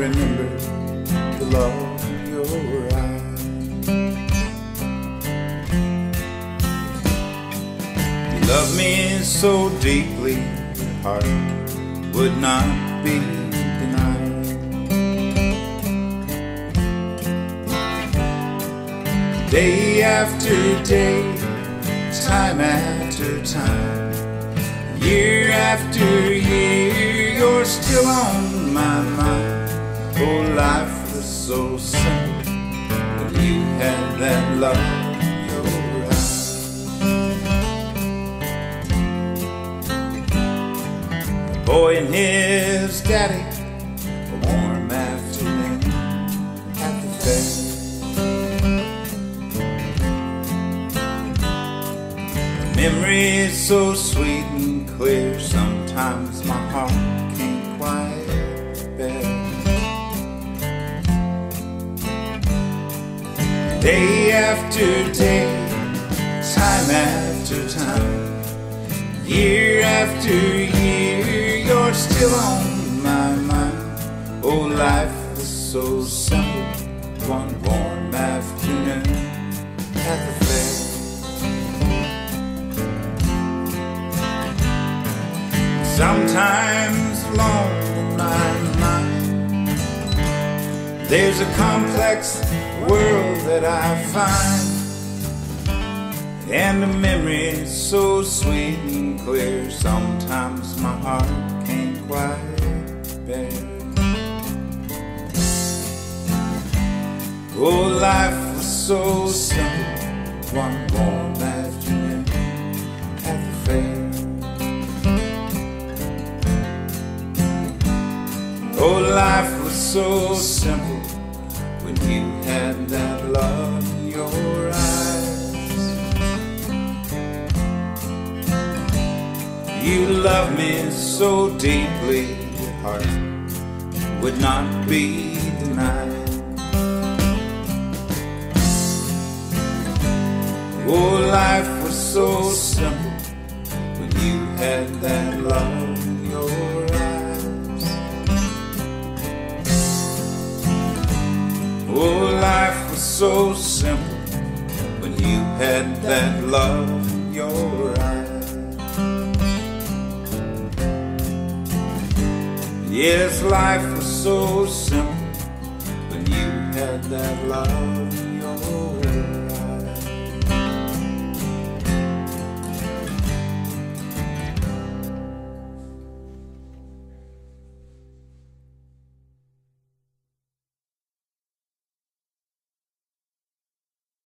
remember the love in your eyes. You love me so deeply, heart would not be denied. Day after day, time after time, year after year, you're still on my mind. Oh, life was so simple when you had that love boy and his daddy, a warm afternoon at the fair. Memories so sweet and clear, sometimes my heart Day after day, time after time, year after year, you're still on my mind. Oh, life was so simple, one warm afternoon at the fair. Sometimes alone There's a complex world that I find. And a memory so sweet and clear Sometimes my heart can't quite bear. Oh, life was so simple One warm afternoon at the fair Oh, life was so simple You loved me so deeply, your heart would not be denied. Oh, life was so simple when you had that love in your eyes. Oh, life was so simple when you had that love in your eyes. Yes, life was so simple when you had that love in your eyes.